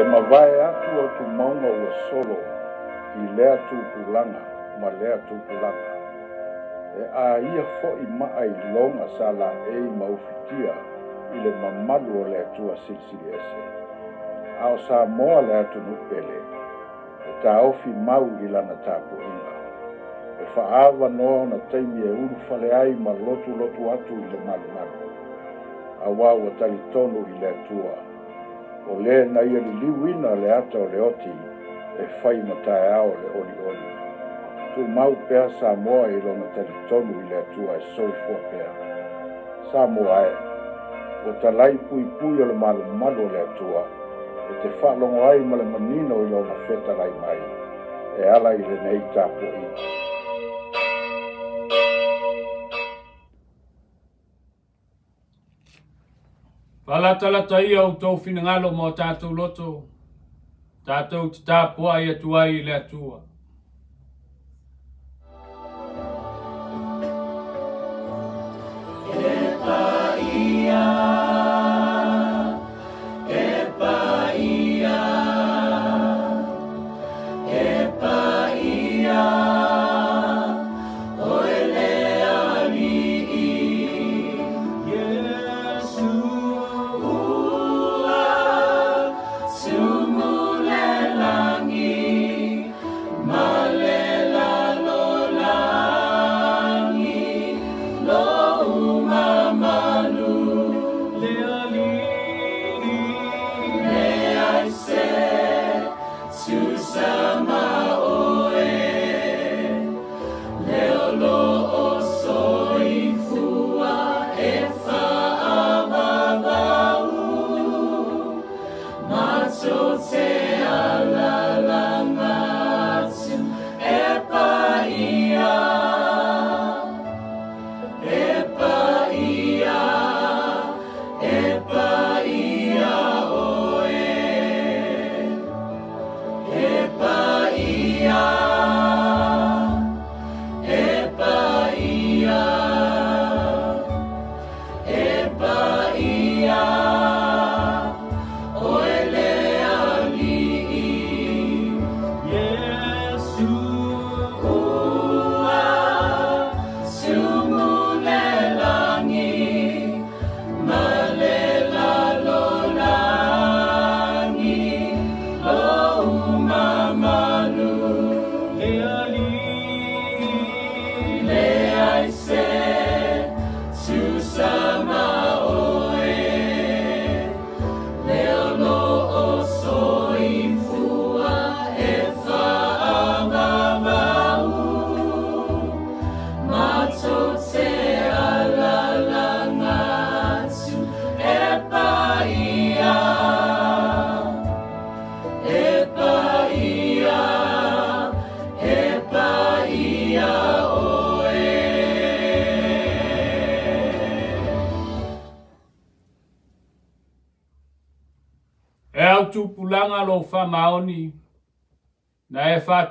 e mavae atu o tu maunga ua solo i lea tu pulanga ma lea tu pulanga. E a ia fo i maa i longa sa la e i maufitia i le mamalu o lea tua silsili ese. A o sa moa lea tu nupele e ta ofi mau i lana tāpu inga. E fa awa noa na taimi e unu fale ai ma lotu lotu atu i le malu A wā tali tonu i lea tua o le na ia e li liwina le ata o le oti e fai matai e au le oli oli. Tu mau pea Samoa i lona tani tonu i le atua e soi fua pea. Samoa e, o ta lai pui pui o le malo malo le atua, e te whaalongo ai ma le manino i lona feta lai mai, e ala i le nei tapo i. Falata tala tai au tau fina ngalo mo tātou loto. Tātou te tāpua ia tuai le atua.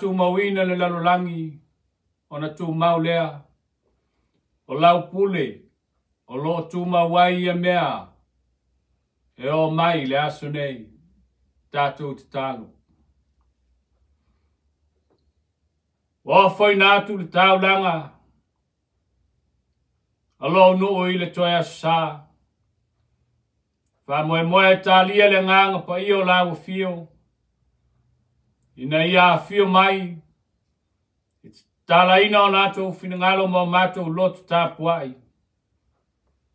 tu mawina le lalolangi o na tu maulea o lau pule o lo tu mawai ia mea e o mai le aso nei tatu te talo. O fai nātu le tau a lo no o ile toi aso sa fa moe moe talia le nganga pa i o lau fio Ina ia afio mai. E talaina o nātou whinangalo mō mātou lotu tāpuai.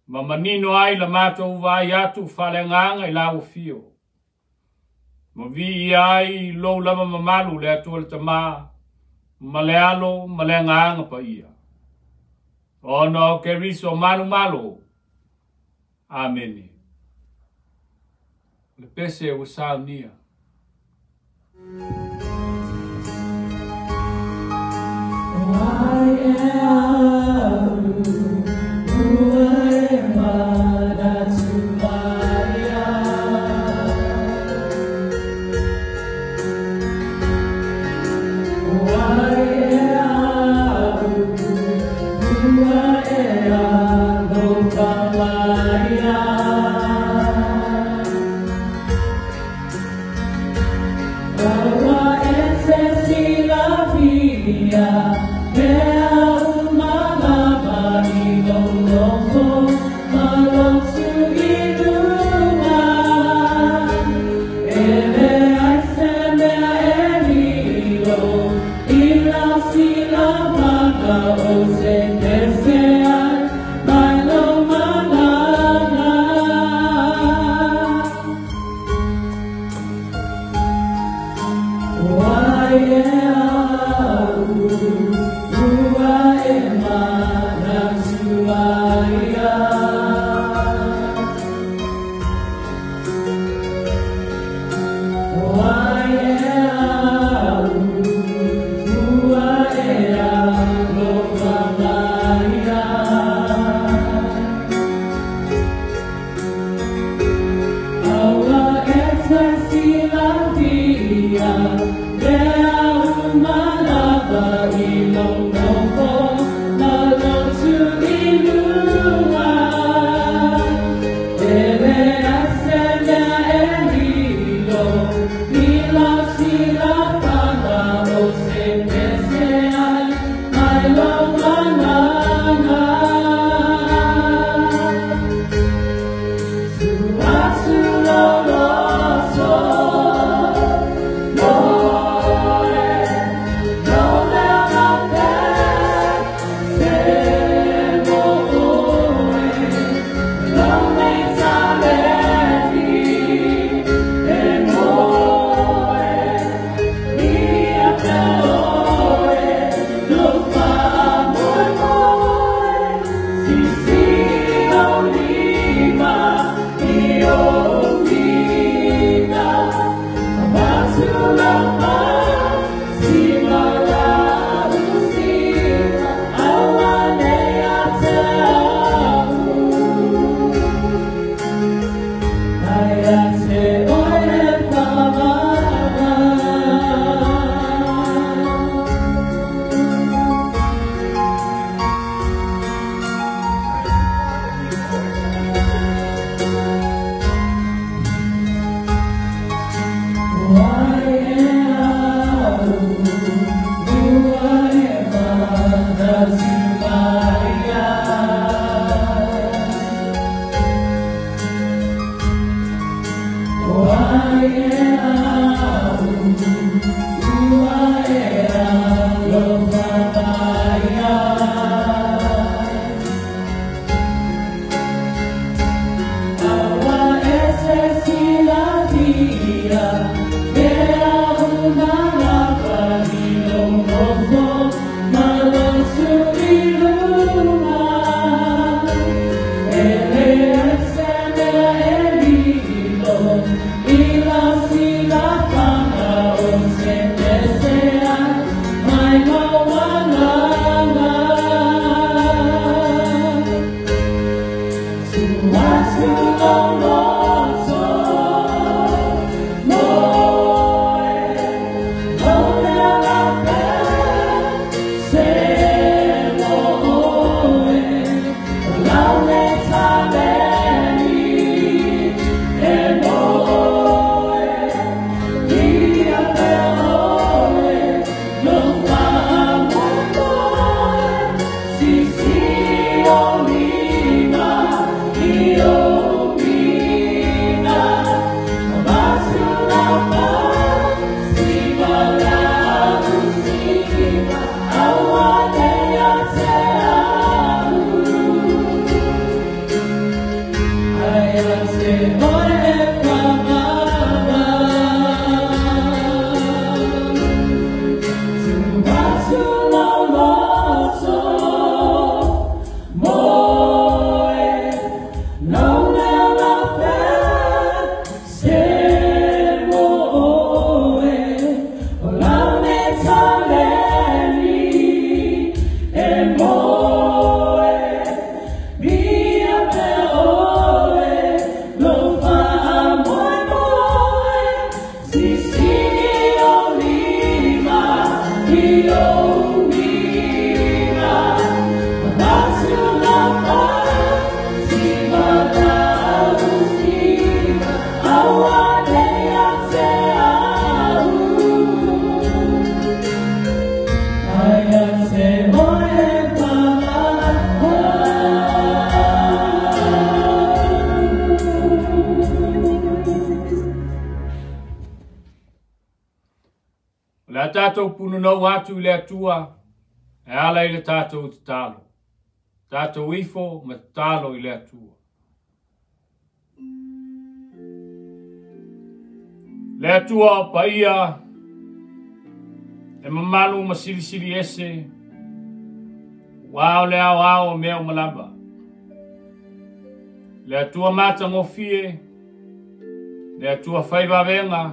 Ma manino ai la mātou vai atu whalenganga i lau fio. Ma vi ai lo lama mamalu le atu ala Ma le alo, ma le nganga pa ia. Ono ke riso manu malo. Amene. Le pese sa saunia. I am. uifo ma talo i le atua. Le atua o paia e mamalu ma sili sili ese wao le ao ao mea o malaba. Le atua mata ngofie le atua faiva venga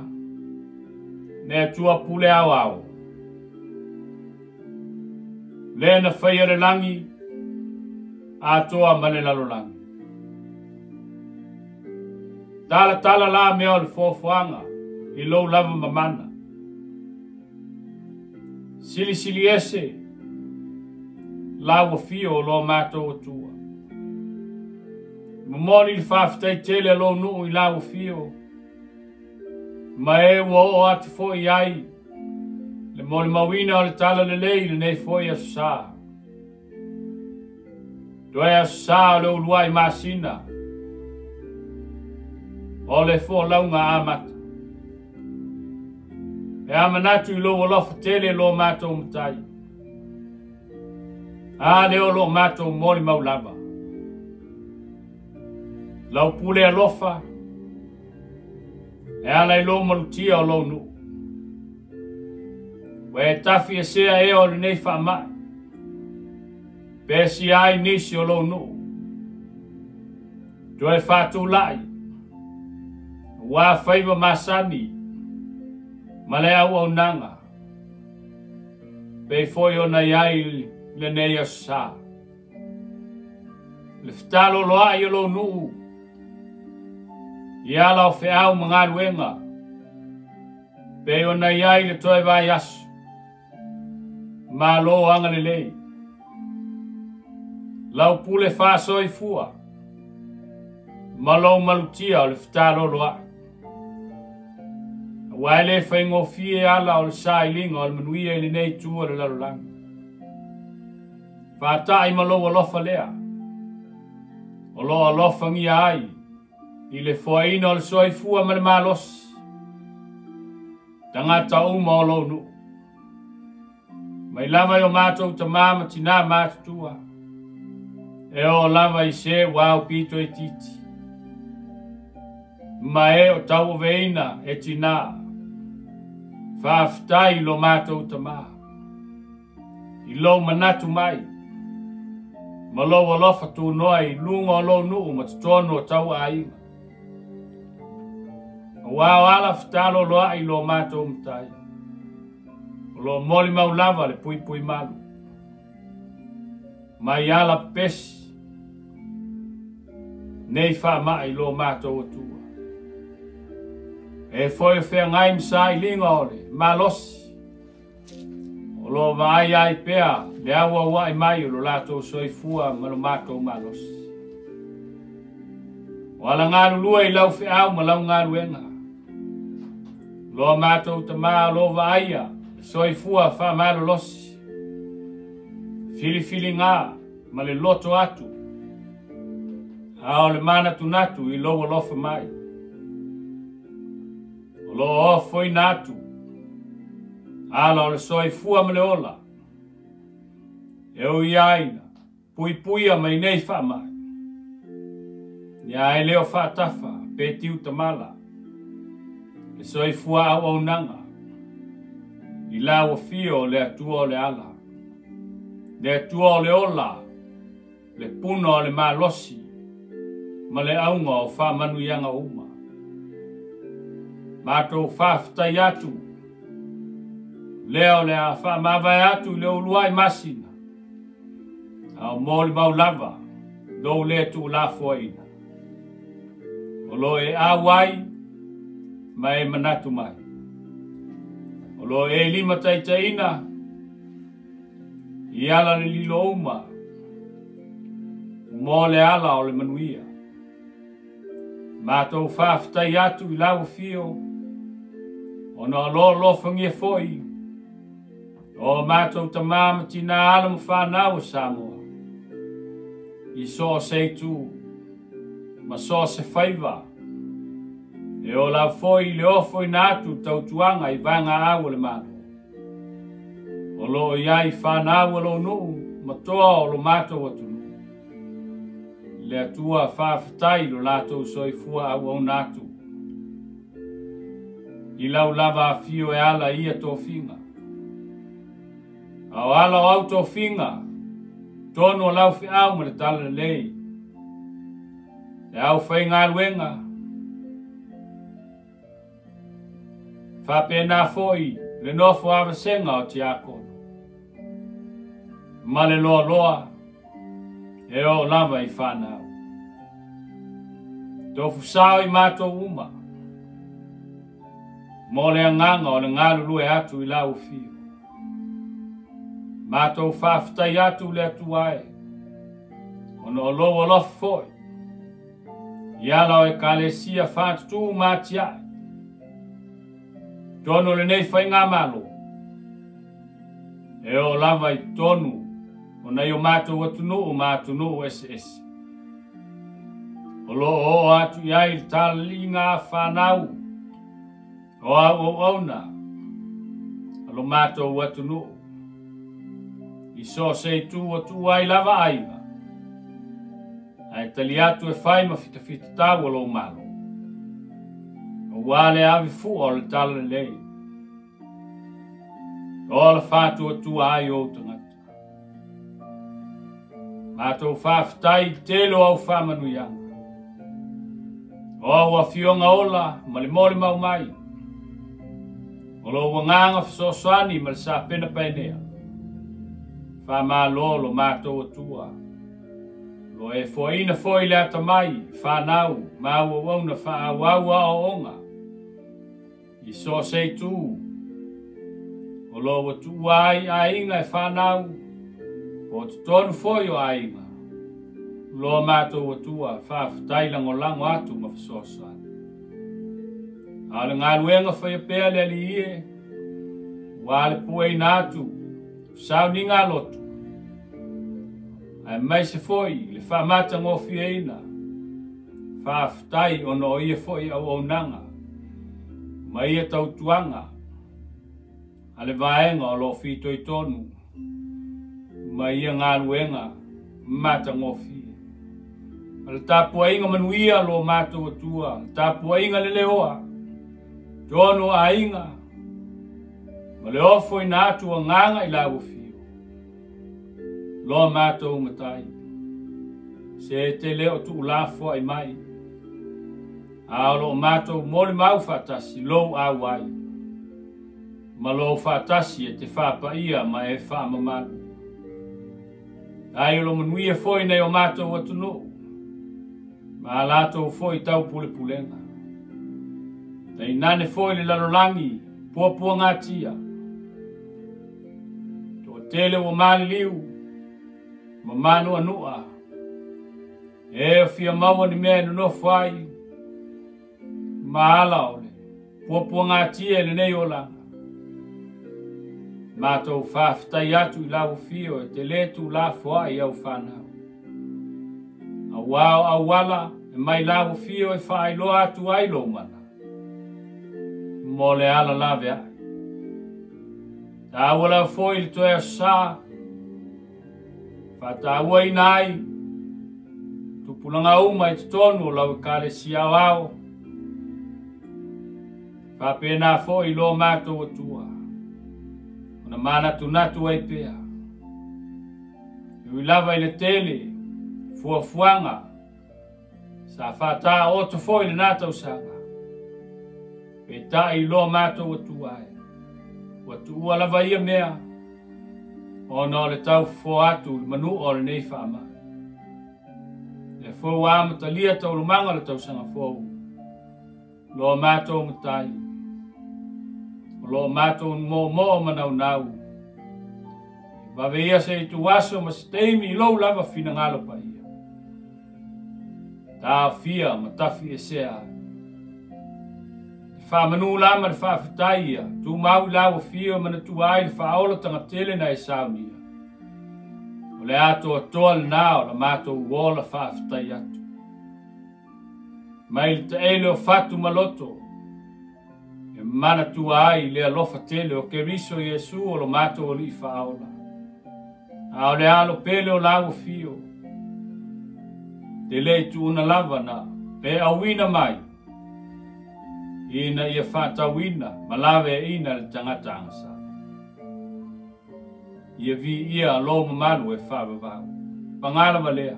le atua pule ao ao. Le na faia le langi le a toa ma le lalolagi talatala la mea o le foafoaga i lou lava mamana silisili ese lauafio o loa matou atua momoni i le faafetaitele a lou nuu i lauafio ma e ua oo atu foʻi ai le molemauina o le talalelei lenei foʻi asosā to e sa le uluai masina. O le fō launga amat. E amanatu i lo walofa tele lo mato umtai. A le o lo mato umoli maulaba. Lau pule alofa. E ala i lo malutia o lo nu. Wa e tafi e sea e o le nei fa mai. Pesi ai nisi o lo no. Tu e fatu lai. Wa faiva masani. Male au au nanga. Pei foi o nai ai le nei sa. Le fitalo lo ai o lo nuu. I ala o fe au mga luenga. Pei o nai ai le toi vai asu. Ma lo angalelei. Pei lau pule fa soi fua. Malou malutia o le fitalolo a. Ua ele faigofie ala o le sailinga o le manuia i lenei tua le lalolagi. Faataʻi malou alofa lea. O lo alofagia ai i le foaina o le soaifua ma le malosi. Tagata uma o lou nuu. Mai lava i o matou tamā ma tinā matutua. e o lava i se wau pito e titi. Ma e o tau veina e tina, whaaftai lo mātou ta mā. I lo manatu mai, ma lo alofa tū noa i lunga lo nuu ma te tono tau a ima. A wau ala whitalo loa i lo mātou mtai. O lo moli mau lava le pui pui malu. Mai ala pesi, nei wha mai lo mātou atua. E foi fe ngaim sai i malos lo vai ai pea, de agua wai mai lo lato soi fua ma lo mātou ma losi. O ala ngāru lua fe au ma lau ngāru enga. Lo mato ta mā lo vai a, soi fua wha mā lo Fili fili ngā, ma loto atu, a o le mana tunatu i loa lofa mai. O lo o foi natu, ala o le soi fua mele ola, e o iaina, pui pui a mai nei wha mai. Ni a eleo wha tafa, pe tiu tamala, e soi fua au au nanga, i la o fio le atua o le ala, le atua o le ola, le puno o le malosi, ma au aunga o wha manu yanga uma. Mato wha atu, leo le a wha mawai atu le uluai masina, Au o mōli mau lava, dou le tu lafoa ina. O lo e awai, ma e manatu mai. O lo e lima taitaina, i ala le lilo uma, mōle ala o le manuia. Mātou whāwhitai atu i lau whio. O nā lō lōwhangia fōi. O mātou ta māmati nā alam whānau Samoa. I sō seitu, ma sō se whaiva. E o lau fōi le ofoi nā atu tau tuanga i vanga awa le mātou. O lō iai whānau alo nuu, ma toa o lō mātou atu nuu le atua faafetai lo latou soifua auauna atu i lau lava afio e ala ia tofiga ao ala o au tofiga tonu e o lau feʻau ma le tala lelei e au faigaluega faapenā foʻi le nofo avasega o tiakono ma le loaloa e oo lava i fanau tofu sawi mato uma mole ya nganga ona ngalu lue atu ila ufi mato fafta yatu le tuai ona lo lo foi yala e kalesia fat tu matia tono le nei fai ngamalo e lava i ona yo mato watu no mato no ss O lo o atu i talinga whanau. O au o auna. Alo mātou atu nuu. I so se tu o tu ai lava ainga. Ai tali atu e whai ma fita fita tau o lo malo. O wale avi fu o le tala lei. O le o tu ai o tanga. Mātou whāwhitai telo au whāmanu ianga. o wa fionga ola mali mori mau mai o lo wa nganga so swani mal sa pena pene fa ma lo lo ma to tua lo e foina foi la to mai fa nau ma wa wa na fa wa wa o onga i so sei tu o lo wa tu ai ai nga fa e nau o tu ton foi o ai nga lo mato o tua fa fai lango lango atu ma fsosa ala ngal wenga fa ye pe ale li e wal pue na tu sa ni ngalo tu ai mai se foi le fa mata mo fi ina fa fai o no ye foi au au nanga mai e tau tuanga ale vae nga lo fi toi tonu mai e ngal wenga mata mo fi Ale tapua inga manuia lo mato wa tua. Tapua inga leleoa. Tono a inga. Male ofo ina atua nganga ila wafio. Lo mato wa matai. Se te leo tu ulafo ai mai. Aolo o mato mole mau fatasi lo awai. Malo fatasi e te fapa ia ma e fama manu. Ai lo foi nei o mato lo manuia foi nei o mato wa tunu ma alato fo i tau pule pulenga. Te inane fo i le lalolangi, pua pua ngā tia. Tō tele wa māli liu, ma mānu anua. E o fia maua ni mea nuno fai, ma ala ole, pua pua ngā tia ele nei ola. Mātou whaafitai atu i lau fio e te letu la fuai au whanau. auāo auala e mai lagofio i e faailoa atu ai lou mana mo le alalaveai taua lava foʻi le toe ao sasā faatauaina ai tupulagauma i totonu o lau ekalesiaoao e faapena foʻi i lo matou atua ona manatunatu ai pea iui lava i le tele fuafuaga sa faatā oto fo'i lenā e tausaga wat ta'i iloa matou atua ai ua tu'ua lava ia mea ona o le e taufofoa atu i le manu'a o lenei fa'ama'i e fou a matalia taulumaga le tausaga fou lo matou matai o loo matou manaunau vaveia se itu aso ma se teimi i lou lava finagalo paia ta fia ma ta fi e se a fa manu la ma fa fitaia tu ma u la o fia ma tu ai fa ola ta tele na sa mi o le ato o tol na o le mato u o le fa fitai atu mai le ele o fatu maloto e mana tu ai le alofa tele o ke riso Jesu o le mato o li fa ola a o le alo pele o la o fia te le tu una lava na pe a wina mai. Ina ia fata wina, malave e ina le tangata angsa. Ia vi ia lo mamalu e fava vau. Pangala valea.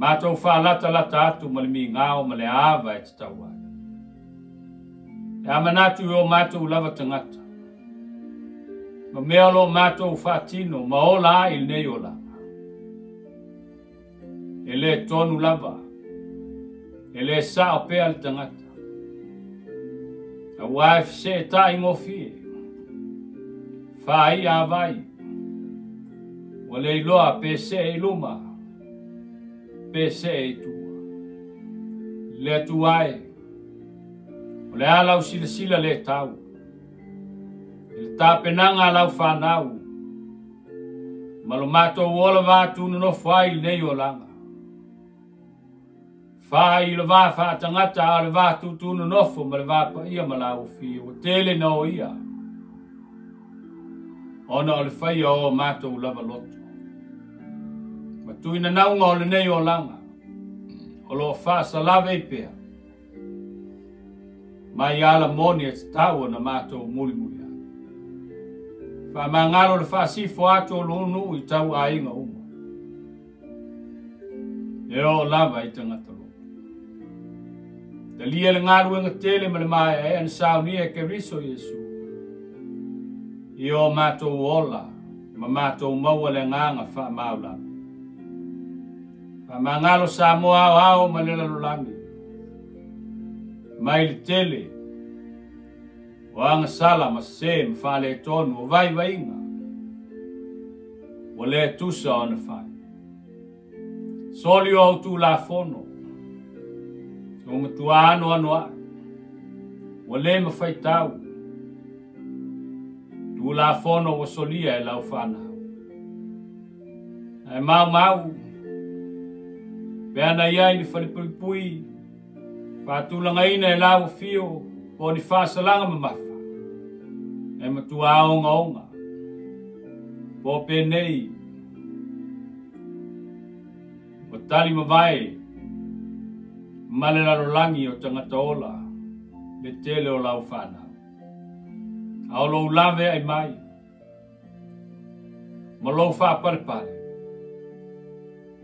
Mata ufa lata lata atu malimi ngao male ava e tatawa. E amanatu yo mata ulava tangata. Ma mea lo mata ufa tino maola ila neyo lata. e le é tonu lava, e le é sa o pea le tangata. A waif se é ta i ngofie, a vai, o le iloa i luma, pe i tua, le tuae, o le alau sila sila le tau, il tapenanga lau whanau, malo mātou ola vātūnu no whai nei fa i le va fa tangata a le va tu tu no nofo ma le va pa ia ma la o fi o tele no ia ona le fa ia o mato u lava lot ma tu ina na un o le nei o langa o lo fa sa la ve pe ma ia la moni et ta o na mato u muli muli fa ma ngalo le fa si fo ato lo nu i ta u a inga u e o lava i tangata Dalia le ngalwe ngatele malemaya e ansauni e keriso Yesu. I o mātou ola, ma mātou maua le nganga wha maula. Pa mangalo sa moa au au manela lulangi. Mai le tele, o anga sala ma se mfale tonu o vai vainga. O le tusa o na fai. Soli o tu la fono. o tua noa noa o le mafaitāu tulafono ua solia e lau faanau ae maumau pea na pui. i ni falipuipui faatulagaina e la ua fio po ni É mamafa e matua aogaoga po penei o tali vai. male lalo langi o tangata ola, le tele o lau whana. A olo ulave ai mai, ma lau wha parepare.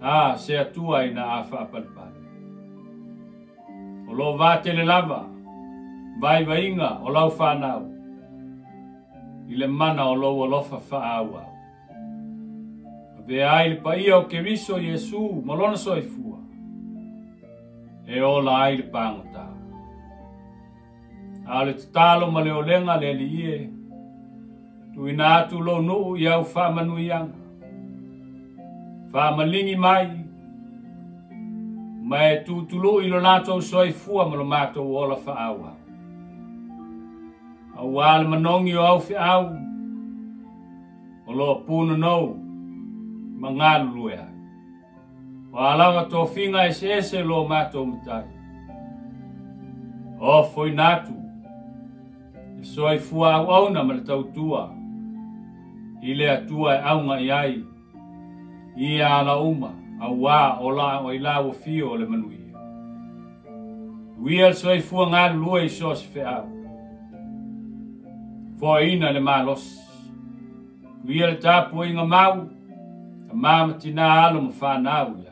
A, se atua i na a wha parepare. O lo vā tele lava, vai vainga o lau whana au, i le mana o lau alofa wha awa. Ve ai le pa ia o ke riso Jesu, ma lona soifua e o la ai le pāngata. A le tatalo ma le olenga le li ie, tu ina atu lo nuu i au whamanu i anga. Whamalingi mai, ma e tu tulu i lo nato so i fua ma lo mato u ola wha awa. A wale manongi o au fi au, o lo puna nou, ma ngalu lue hai. Walanga tō whinga e sese lō mātou mitai. O whoi nātu, e soi fua au au na mana tau tua. I lea tua e aunga i ai, i e ala uma, a wā o la o i la o fio o le manui. Wia soi fua ngā lua i sōs fe au. Fua ina le mā los. Wia le tāpua inga mau, a mā matina alo mwha nāu ia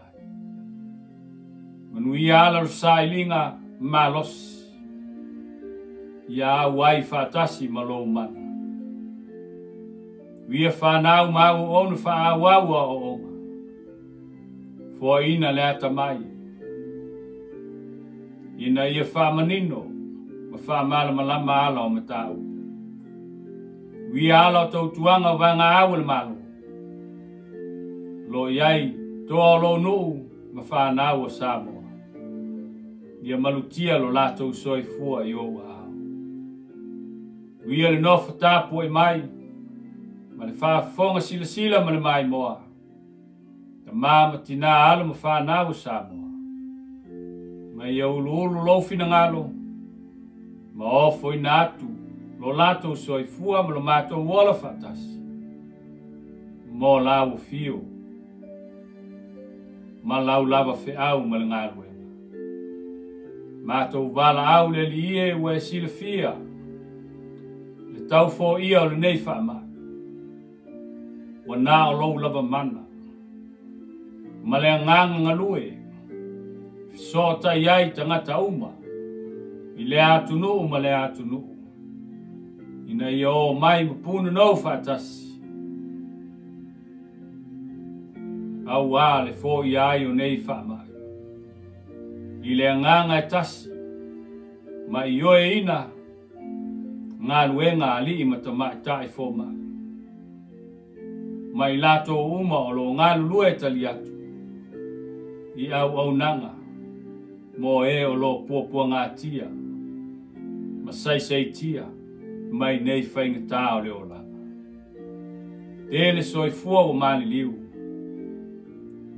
manu ia ala rusa i linga malos. Ia wai fatasi malo mana. Wia whanau mau onu wha awaua o oma. Fua ina lea tamai. Ina ia wha manino, ma wha mala malama ala o matau. Wia ala tau tuanga wanga awal malo. Lo iai, toa lo nuu, ma wha nau o samoa ia malutia lo latou soifua i ou ao uia le nofo tapuaʻi mai ma le faafofoga silasila ma le maimoa tamā ma tinā alo ma fanau sa moa ma ia uluulu lou finagalo ma ofoina atu lo latou soifua ma lo matou ola faatasi mo lau fio ma lau lava feʻau ma le galue Mātou wala au le li ie ua e sile fia. Le tau fō ia o le nei wha ma. Wa nā o lou lava mana. Ma lea ngānga ngalue. Fiso ta iai ta ngata uma. I le atunu ma le atunu. Ina i o mai mpunu nou fatasi. Au a le fō iai o nei wha mai i le agaga e tasi ma i oe ina galuega mai ma tamaʻitaʻi foma ma i latou uma o loo galulua e tali atu i auaunaga mo ē e o lo puapuagatia ma saiseitia mai nei faigatā o le soi tele soifua ua maliliu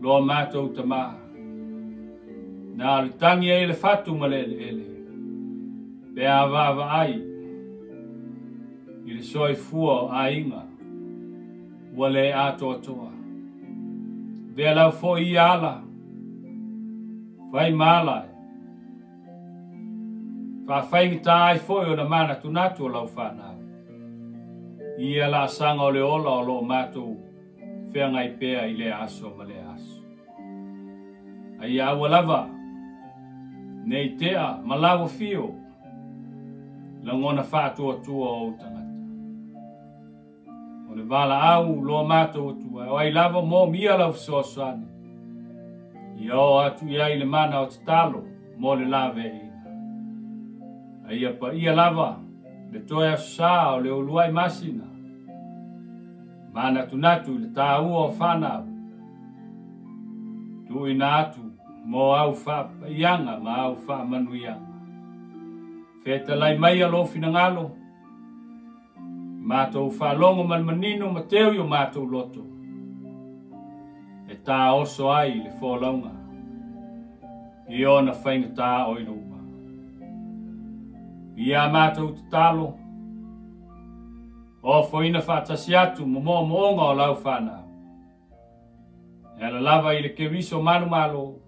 loa matou tamā na le tangi ai le fatu ma le ele ele. Pe a vava ai, i le soi fua a inga, ua le a toa toa. Pe a lau fo i ala, fai malai, fa fai ngita ai fo i ona mana tunatu o lau fana. I a la sanga o le ola o lo matu, fea ngai pea i le aso ma le aso. Ai a ua lava, ai a ua lava, nei te'a ma lau afio lagona fa'atuatua o ou tagata o le vala'au loa matou atue o ai lava mo mia lau fesoasoana ia ō atu i ai i le manaotatalo mo le laveina e a ia pa'ia lava le toe asosā o le ulu ai masina manatunatu i le tāua o fanau tu'uina atu mo au fa yanga ma au fa manu yanga feta lai mai alo fina ngalo ma to fa longo man manino mateo yo ma to loto e ta oso ai le fo i ona fainga ta o ino ma i a ma to talo o fo ina fa tasiatu mo mo o lau fa na Ela lava ile ke viso manu malo.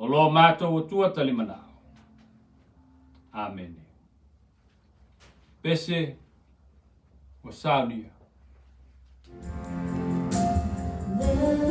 O lo mātou o tuatali manao. Āmene. Pese o saunia. Amen.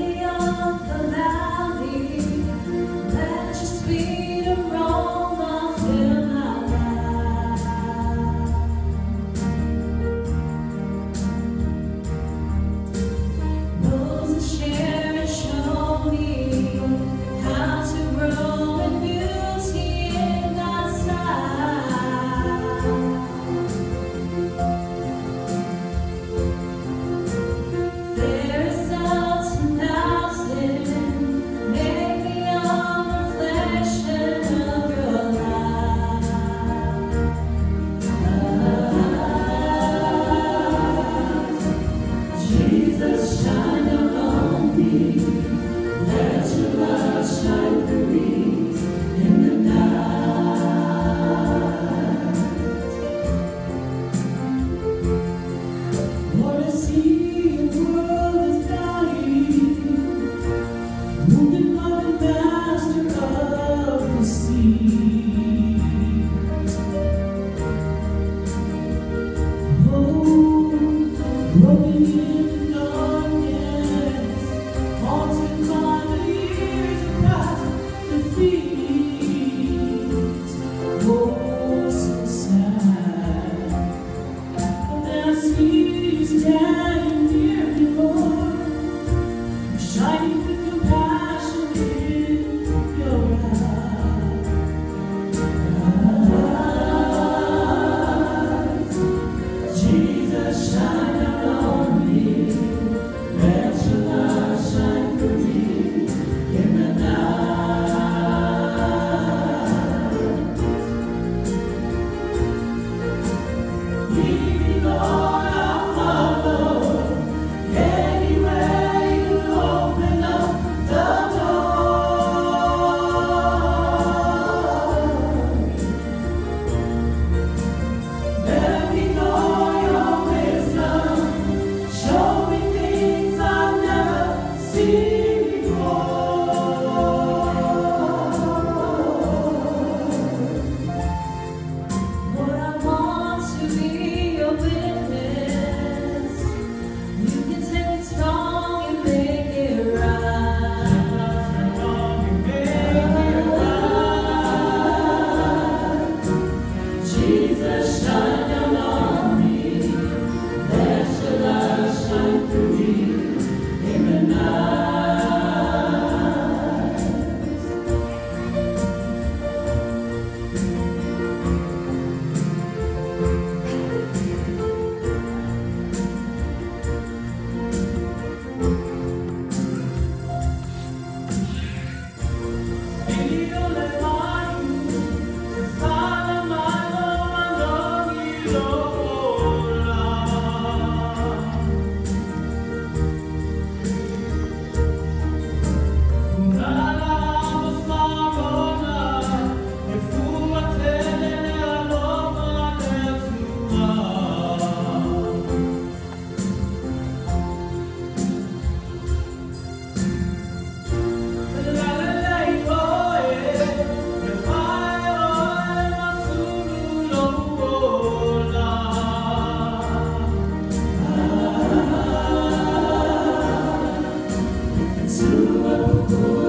Oh,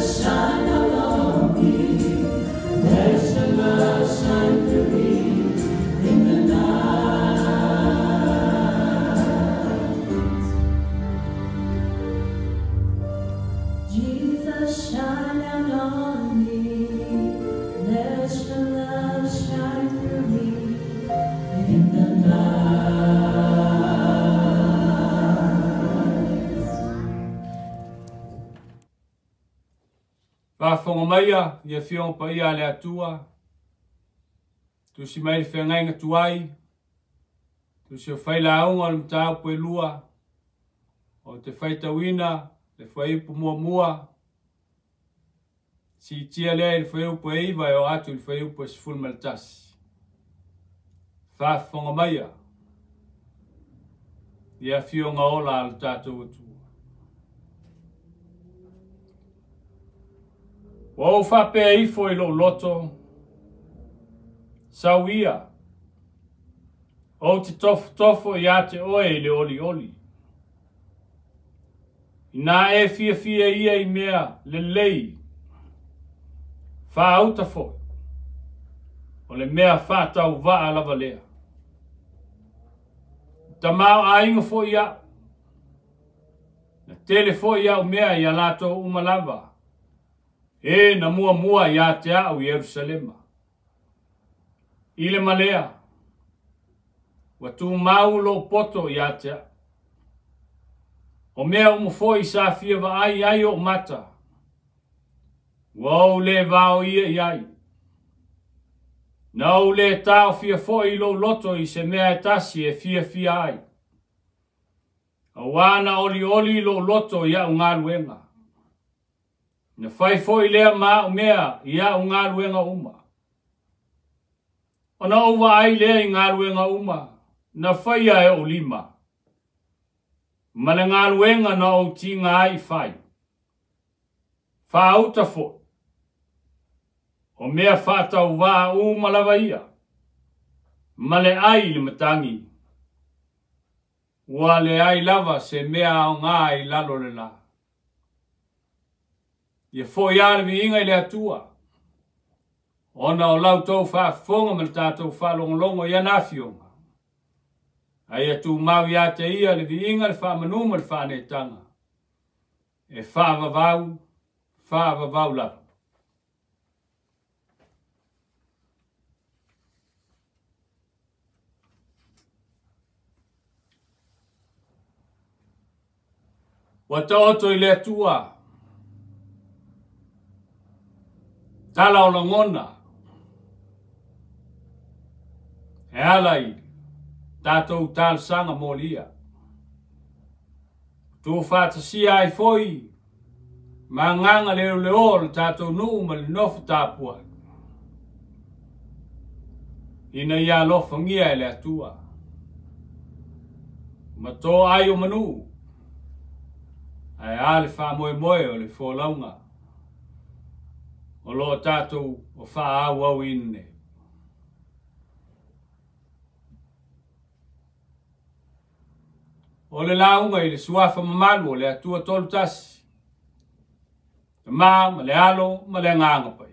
sun. maia ia fio pa ia le atua. Tu si mai fe ngai ngatu ai. Tu si fai la au al mta po lua. O te fai tawina le fai pu mua mua. Si tia le ai fai upo e iwa e o atu le fai upo e si ful maltas. Fa fonga maia. Ia fio ngā ola al tātou atu. Wa o fa pe i fo i lo loto. Sa wia. O te tofu tofu i a te oe i le oli oli. I nā e fia fia ia i mea le lei. Fa auta fo. O le mea fa tau va a lava lea. Ta mau a inga fo i a. Na tele fo i au mea i a lato umalava. lava e na mua mua ia te au Yerusalema. Ile malea, watu mau lo poto ia te O mea umu fōi sa fia wa ai ai o mata. Wau le vāo ia i ai. Nau le tāo fia fōi lo loto i se mea e tasi e fia fia ai. A wāna oli oli lo loto ia unga luenga. Na fai foi lea maa umea ia o ngā ruenga uma. O na uwa ai lea i ngā ruenga uma, na fai ae o lima. Mana ngā ruenga na o ti ngā ai fai. Faa uta fo. O mea fata uwa u malawa ia. Male ai li matangi. le ai lava se mea o ngā ai lalo le ia foi ale mi inga ile atua ona o lau tau fa fonga mal tatou fa longo longo ia nafiunga ai atu mau ia te ia le vi inga le fa manu mal fa netanga. e fa va vau fa va vau la Wa i le atua, tala o longona. E alai, tātou tāl sanga mō lia. Tō whāta si ai foi, mā nganga leo leo le tātou nuu ma le nofu tāpua. Ina ia lofa ngia e le atua. Ma tō ai o manu, ai ale wha moe moe o le fōlaunga. Ma o lo tatou o faa au au inne. O le launga i le suafa mamalu o le atua tolu tasi. Le maa, ma le alo, ma le nganga pai.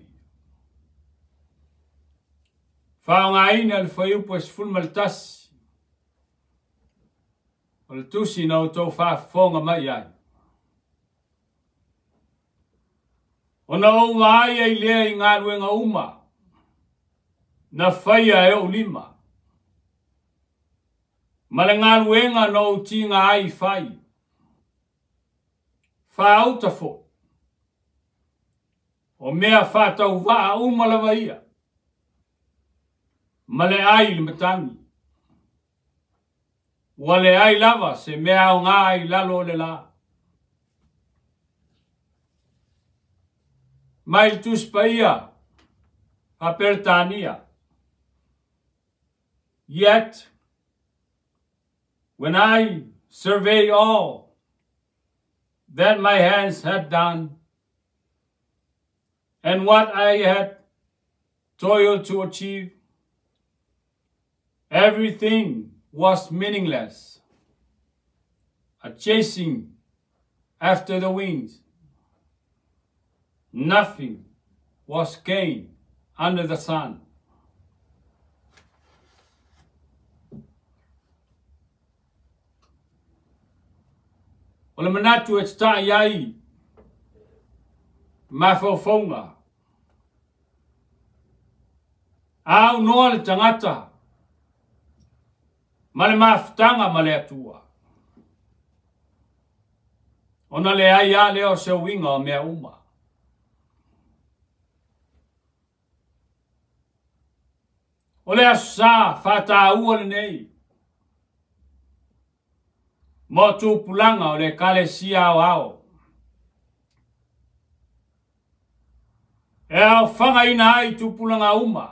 Fao ngā ina le whaiu po esi fulma le tasi. O le tusi na o tau whaafonga mai ai. Ona o wai ai lea i ngā ruenga uma. Na whaia e o lima. Ma le ngā ruenga no ti ngā ai whai. Whaauta fo. O mea whātau waa uma lawa ia. Ma le ai le matangi. Wale ai lava se mea o ngā ai lalo le laa. mas tu spaia apertania. Yet, when I survey all that my hands had done and what I had toiled to achieve, everything was meaningless, a chasing after the wind. nothing was gained under the sun. O le manatu e tata i ai, ma fawfonga. A au noa le tangata, ma le maftanga ma le atua. Ona le ai a leo se winga o mea umaa. O le asa fata ua le nei. Mo tu pulanga o le kale sia o ao. E o fanga ina ai tu pulanga uma.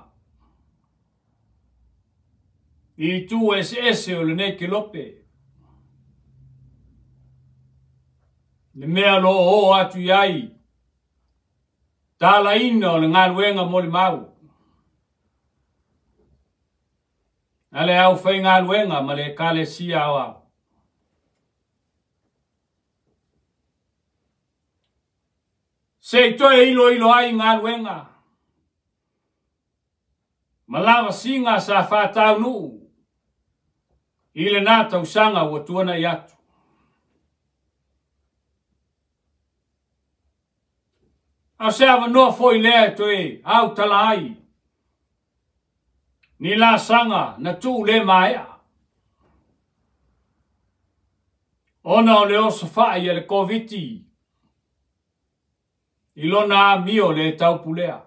I tu es ese o le nei ke lope. Le mea lo o atu iai. Tala ina o le ngā luenga mo le mau. Le mea lo o atu ale au fai ngā luenga ma le kale si awa. Sei toi ilo ilo ai ngā luenga. Ma lawa si ngā sa whātau nuu. Ile nā tau sanga wa tuana i atu. Au se awa noa fo i lea e toi, au tala ai. Au tala ai ni la sanga na tu le maya. Ona o leo sofa i le koviti. I lo na mio le tau pulea.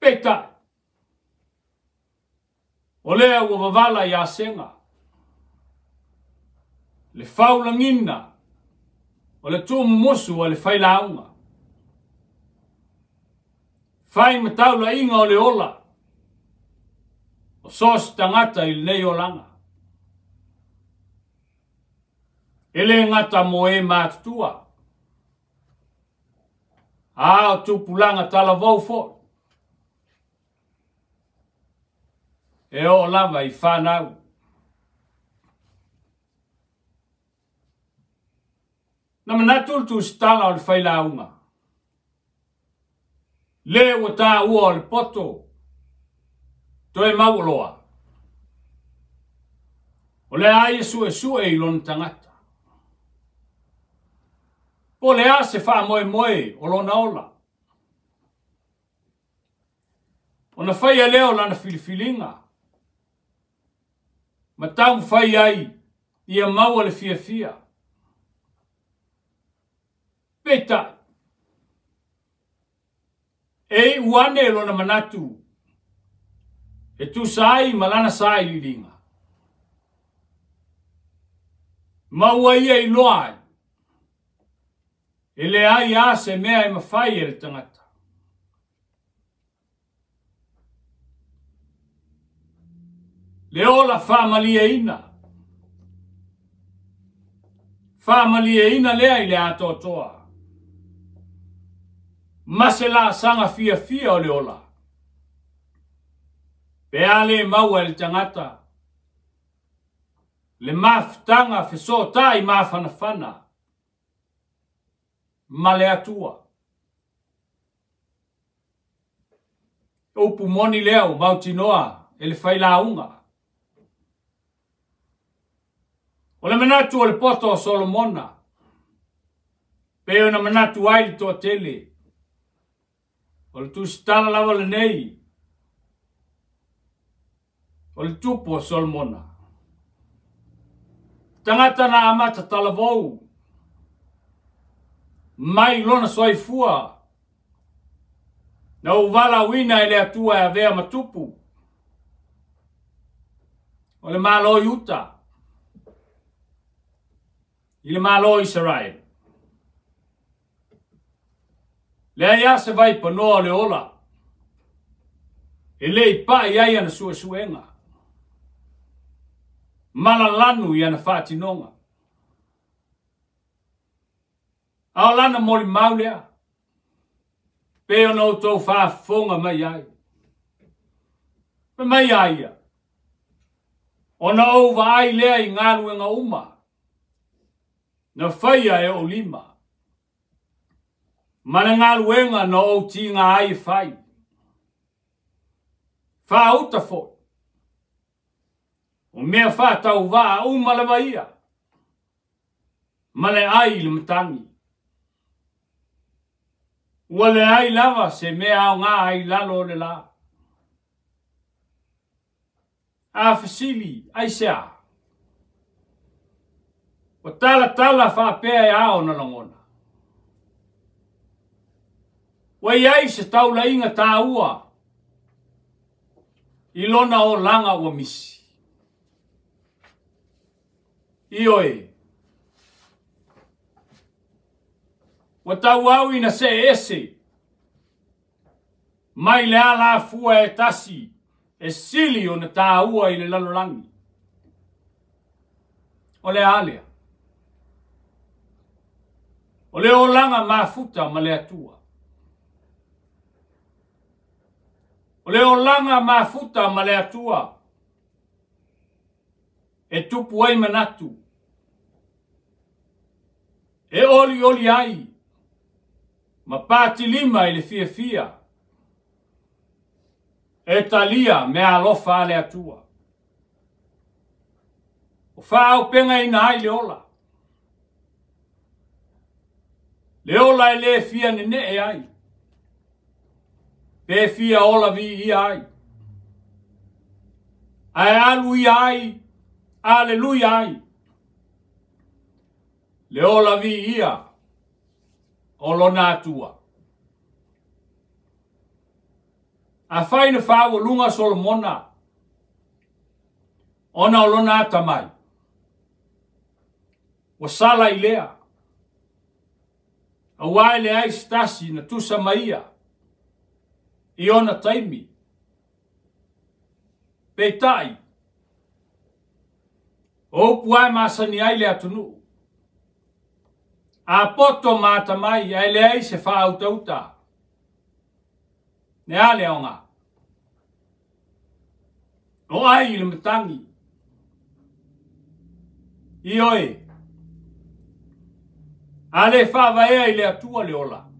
Peta. O lea ua wawala ya senga. Le faula ngina. O le tu mumusu o le failaunga. Fai me tau la inga o le ola. O sos tangata i e le olanga. Ele ngata mo e mātutua. A o tupulanga tala vau fo. E o lava i whanau. Nama natul tu stala o le whaila unga le o ta ua le poto, to mau loa. O le ai su e su e ilon tangata. O le a e se wha moe moe o lo naola. O na fai a leo lana filifilinga. Ma tau fai ai i a maua le fia fia. Peta. Peta e uane lo na manatu e tu sai malana sai lilinga ma wai e loai e le ai a se mea e mawhai e le tangata le ola whamali e ina whamali e ina lea i le atotoa toa mase la sanga fia fia o le ola. Pe ale maua le tangata, le maftanga fe so tai mafana fana, ma le atua. Upu moni leo mautinoa ele faila unga. O le manatu o le poto o Solomona, peo na manatu aile toa tele, O le tūsi tāla lawa le nei. O le tūpo a Solomona. Tangata na amata tala vau. Mai lona soi fua. Na uvala wina ele atua ya e vea matupu. O le malo yuta. Ile malo Israel. Le ai ase vai pa noa le ola. E lei i i ai ana sua suenga. Mala lanu i ana whaati nonga. Ao lana mori maulea. Peo nou tau wha fonga mai ai. Pe mai ai ia. Ona au wa ai lea i ngā ruenga uma. Na whaia e o lima ma le galuega na ou tiga ai fai fauta foʻi o mea fatauvā uma lava ia ma le ai i le matagi ua leai lava se mea aogā ai lalo o le lā afasili aiseā ua talatala faapea e a ona logona Wai ai se tau la inga tā ua. I lona o langa wa misi. I oe. Wa tau au ina se ese. Mai le ala fua e tasi. E sili o na tā ua i le lalolangi. O le alea. O le o langa mafuta ma le atua. O le o langa mafuta ma le atua. E tupu ai manatu. E oli oli ai. Ma pāti lima i le fia fia. E talia me alofa le atua. O faa o penga ina ai le ola. Le ola e le fia nene e ai pe fia ola vi i ai. Ai alu i ai, aleluia ai. Le ola vi ia, olo na tua. A faina fawa lunga solomona, ona olo na tamai. Wasala ilea, a wale ai stasi na tusa maia, ia i ona taimi. Peitai. O puai e masani ai le atunu. A poto mata mai ai le ai se fa auta uta. Ne ale onga. O ai ilu metangi. I oe. Ale fa vaea ile atua le ola. Ale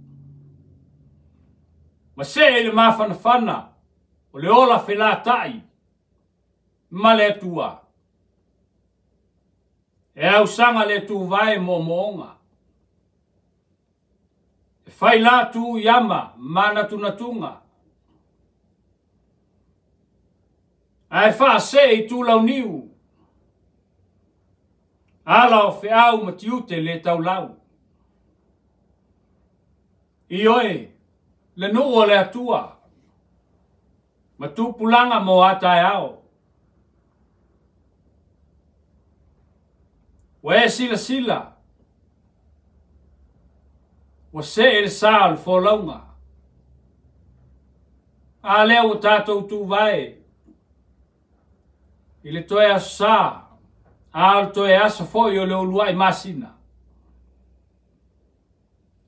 ma se e le mafanafana o le ola felatai ma le atua e ausaga le tuvae moomooga e fai latu e i ama ma natunatuga ae faasee i tulauniu ala o feʻau ma tiute le taulau i oe le no o le atua. Ma tu pulanga mo ata e ao. Wa e sila sila. Wa se e saal fo launga. A leo o tato tu vai. Ile toe asa. A al toe asa fo yo le uluai masina.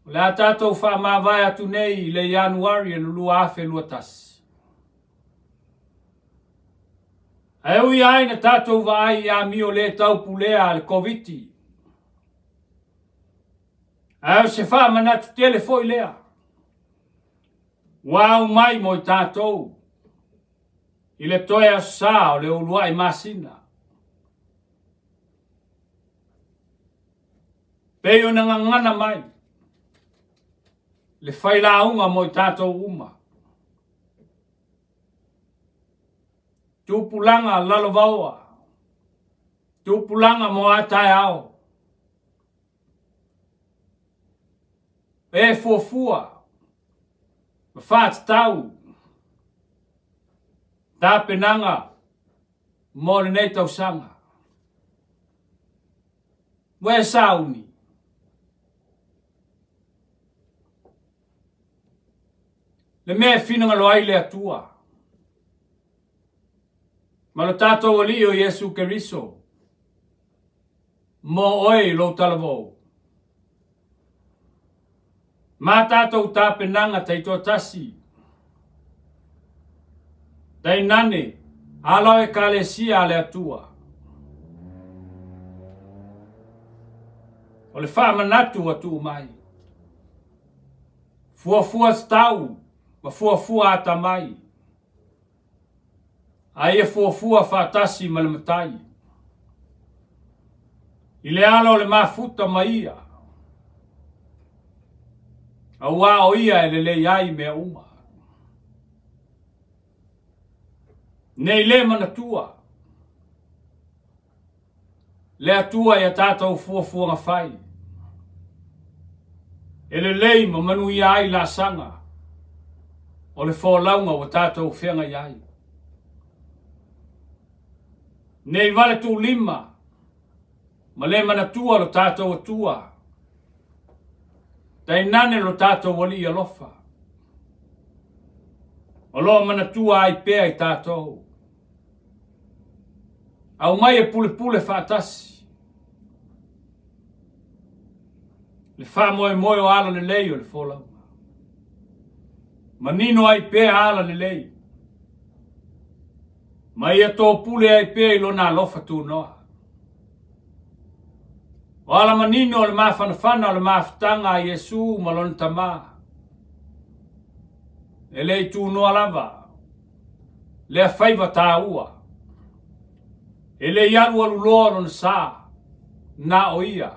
La tātou wha mawai atu nei le Januari e lulu awhi lua tas. A eu iai na tātou vai a mio le tau pulea al coviti. A eu se wha manatu telefoi lea. Wau mai mo tātou. I le toea sā o le ulua i masina. peio o na ngangana mai. le fai la unga mo i tato uma. Tu pulanga lalo vaua. Tu pulanga mo atai au. E fofua. Ma fat tau. Ta penanga mo le nei tau sanga. Mwe sauni. le mea fina e ngalo aile atua. Ma lo tato wali o Yesu Keriso, mo oi lo talavou. Ma tato uta penanga tai toa tasi, tai nane, ala e kale sia le atua. O le wha manatu atu mai. Fua fua stau. stau ma fua fua ata mai. A ia e fua fua fatasi ma lamatai. I le ala o le mafuta ma ia. A ua o ia e le le iai mea uma. Nei le mana tua. Le atua ia tata u fua fua ngafai. E, e lei ma manu ia ai la sanga o le fōlaunga wa tātou whenga iai. Nei vale tū lima, ma le mana tua lo tātou wa tua, tai nane lo tātou wali ia lofa. O lo mana tua ai pēa tātou. Au mai e pule pule whātasi. Le whā moe moe o ala le leio le fōlaunga manino ai pe ala ni lei. Ma ia tō pule ai pe i lona alofa tū noa. O ala manino o le mafanafana o le mafutanga a Yesu ma lona tamā. E lei tū noa lava. Lea faiva tā ua. E lei alu alu loa lona sā. Nā o ia.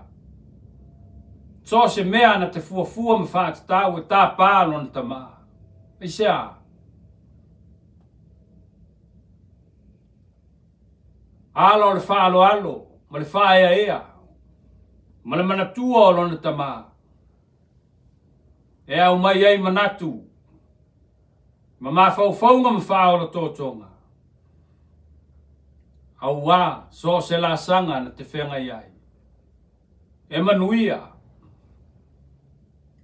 Tō se mea na te fuafua ma fātatau e tā pā lona tamā. Tamā. Isha. Alo le fa alo alo, ma le fa ea ea. Ma le manatu o lo na tama. E au mai ei manatu. Ma ma fau fau ma ma fa alo tōtonga. Au wā, so se la sanga na te whenga iai. E manuia.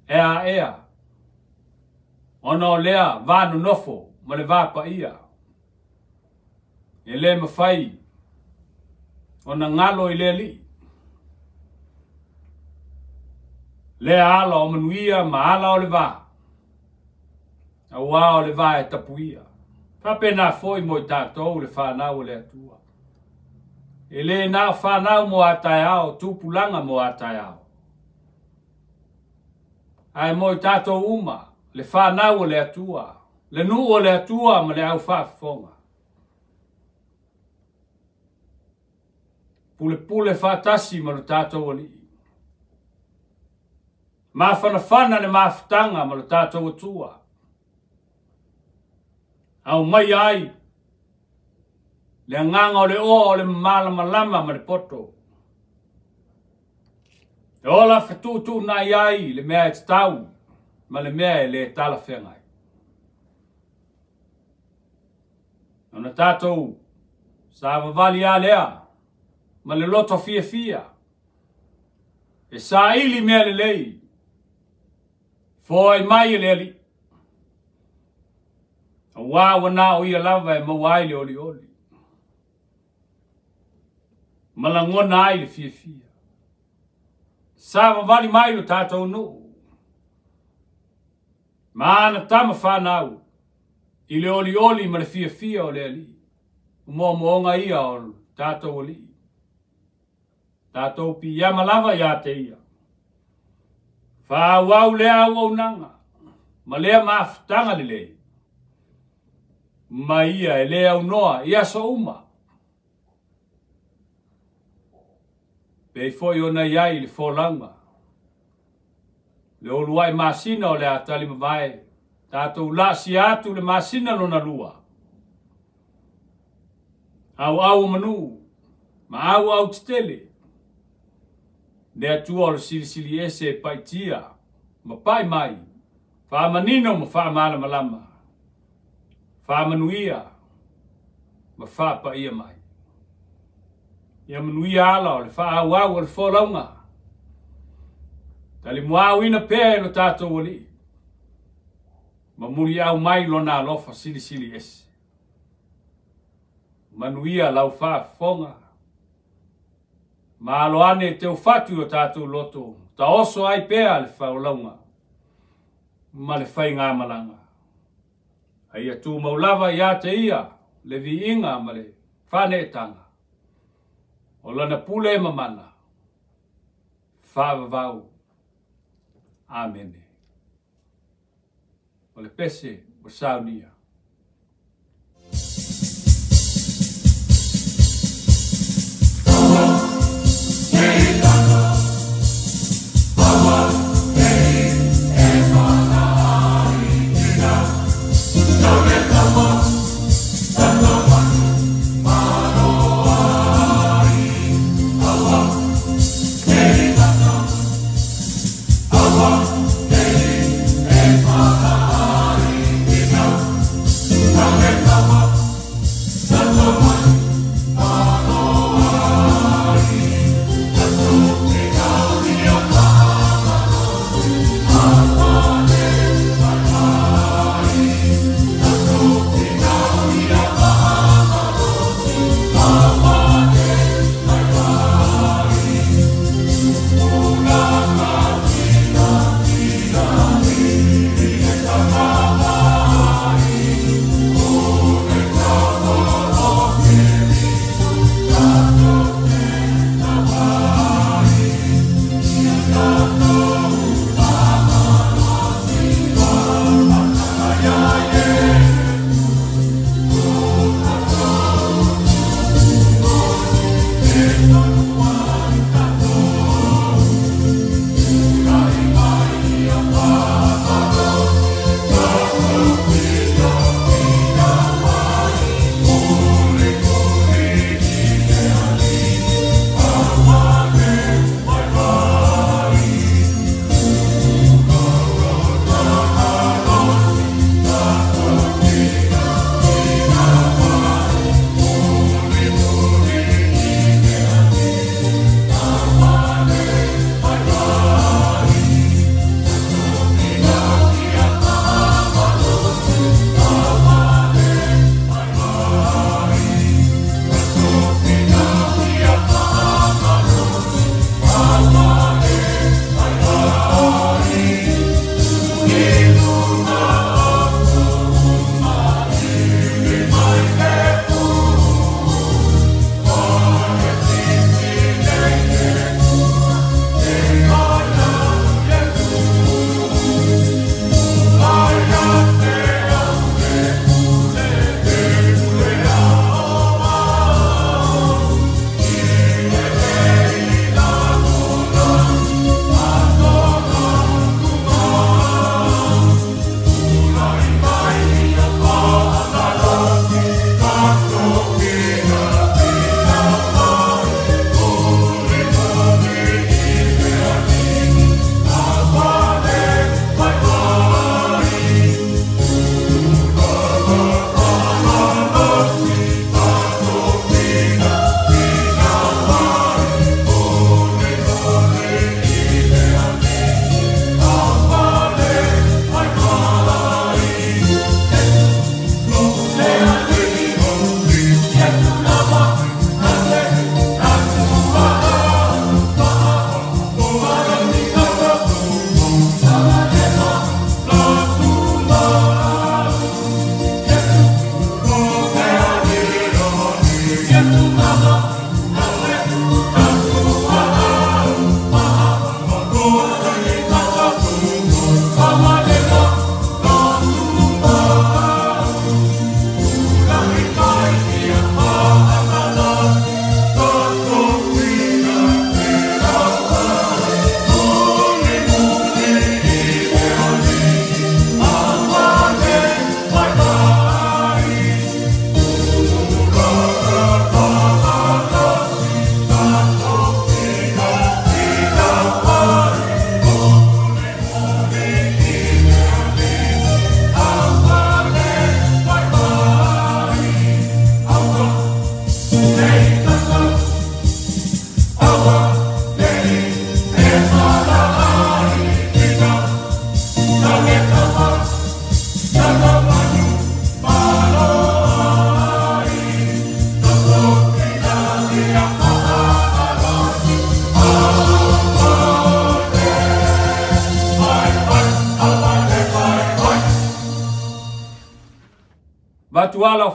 E a ea. ea ona o lea nofo mo le vapaia e lē mafai ona galo i le alii lea ala o manuia ma ala o le vā auā o le vā e tapuia faapena foʻi mo i tatou le fanau le atua e lē na fanau mo ataeao tupulaga mo ataeao Ai mo i tatou uma le whanau o le atua, le nu o le atua ma le au whafonga. Pule pule whatasi ma le tātou ali. Ma whanawhana le maafutanga ma le tātou atua. Au mai ai, le nganga o le o o le malama lama ma le poto. E ola whetutu nai ai le mea e te tau. Le mea e te tau ma le mea e lē talafega ai ona tatou sa vavali a lea ma le loto fiafia e saʻili mea lelei foai e mai e le ali auā ua na o ia lava e maua ai le olioli ma lagona ai le fiafia sa vavali mai lo tatou nuu ma ana tama whanau i le oli oli ma le fia fia o le ali. Umoa moonga ia o tātou oli. Tātou pi ia malawa ia te ia. Whāuau lea au au nanga. Ma lea maafutanga li lei. Ma ia e lea au noa ia so uma. Pei fo i ona iai li fo langa le o luai masina o le atali mawai, tātou lasi atu le masina no na lua. Au au manu, ma au au tele, le atua o le sili sili ese e pai tia, ma pai mai, faa manino ma faa maana malama, faa manuia, ma faa pa ia mai. Ia manuia ala o le faa au au o le fōlaunga, au Tali mwawina pea e lo tato wali. Ma muri au mai lo na lofa sili sili esi. Manuia lau faa fonga. Ma aloane e te ufatu yo tato loto. Ta oso ai pea le fao launga. Ma le fai ngā malanga. Ai atu maulava ia te ia le vi inga ma le fane e tanga. O lana pule e mamana. Fava vau. Fava vau. Amen. O le pese o saunia.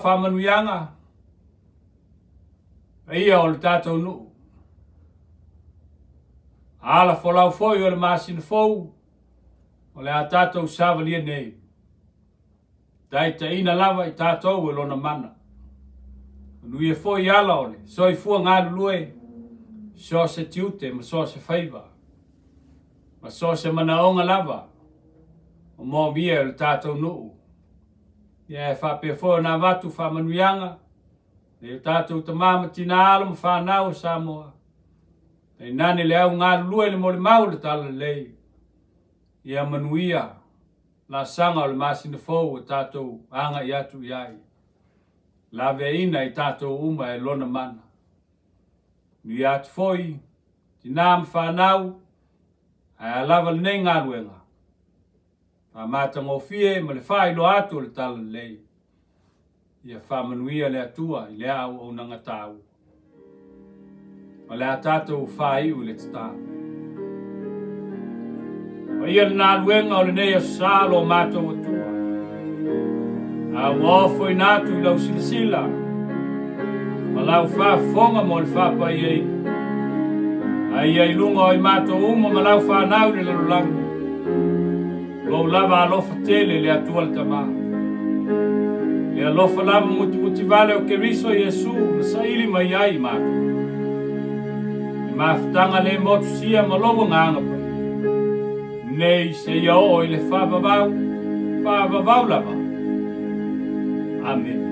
whamanuianga. E ia o le tātou nuu. Ala folau foi o le māsina fōu. O le a tātou sāwa lia nei. Dai ta ina lava i tātou e lona mana. Nui e foi ala o le. So i fua ngā lue. So se tiute ma so se faiwa. Ma so se mana onga lava. O mō mia o e le tātou nuu ia e faapeafoa na vatu faamanuiaga le o tatou tamāma tina alo ma fānau o samoa ainane le augalulua i le molemau le talalelei ia manuia lasaga o le masinafou o tatou aga i atu i ai laveaina i tatou uma e lona mana nui atu foʻi tinā ma fānau ae alava lenei galuega a matango fie ma le fai lo atu le tala le ia whamanuia le atua i le au au nanga tau ma le atata u fai u le tata ma ia le naluenga o le neia salo mato atua a wafo i natu i lau silisila ma lau whafonga mo le whapa i ei a ia i lunga o i mato umo ma lau whanau le lalulangu lau lavaalofa tele le atua le tamā le alofa lava mutimutivale o keriso iesu ma sa'ili mai ai i matu e mafataga le motusia ma loua gaga pai nei se'ia o i le fa'avavau fa'avavau lava amen